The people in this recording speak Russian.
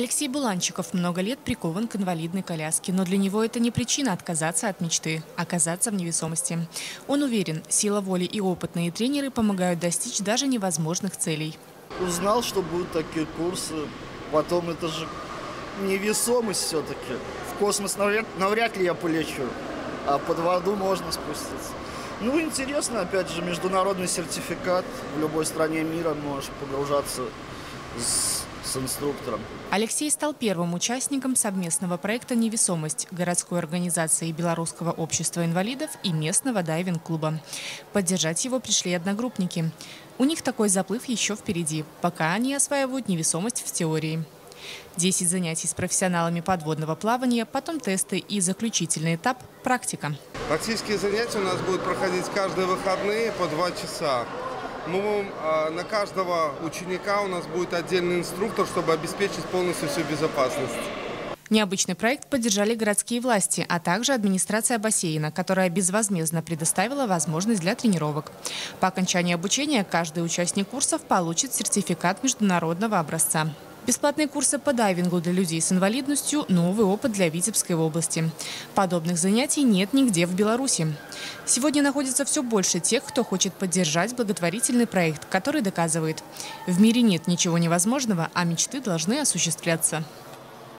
Алексей Буланчиков много лет прикован к инвалидной коляске, но для него это не причина отказаться от мечты, оказаться в невесомости. Он уверен, сила воли и опытные тренеры помогают достичь даже невозможных целей. Узнал, что будут такие курсы, потом это же невесомость все-таки. В космос навряд, навряд ли я полечу, а под воду можно спуститься. Ну, интересно, опять же, международный сертификат. В любой стране мира можешь погружаться с, с инструктором. Алексей стал первым участником совместного проекта «Невесомость» городской организации Белорусского общества инвалидов и местного дайвинг-клуба. Поддержать его пришли одногруппники. У них такой заплыв еще впереди, пока они осваивают невесомость в теории. 10 занятий с профессионалами подводного плавания, потом тесты и заключительный этап – практика. Практические занятия у нас будут проходить каждые выходные по два часа. Мы, а, на каждого ученика у нас будет отдельный инструктор, чтобы обеспечить полностью всю безопасность. Необычный проект поддержали городские власти, а также администрация бассейна, которая безвозмездно предоставила возможность для тренировок. По окончании обучения каждый участник курсов получит сертификат международного образца. Бесплатные курсы по дайвингу для людей с инвалидностью – новый опыт для Витебской области. Подобных занятий нет нигде в Беларуси. Сегодня находится все больше тех, кто хочет поддержать благотворительный проект, который доказывает – в мире нет ничего невозможного, а мечты должны осуществляться.